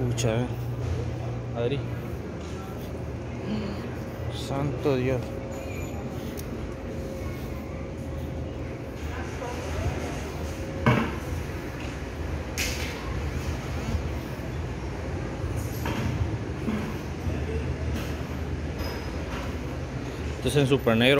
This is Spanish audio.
Pucha, eh. Adri. Santo Dios. Esto es en super negro.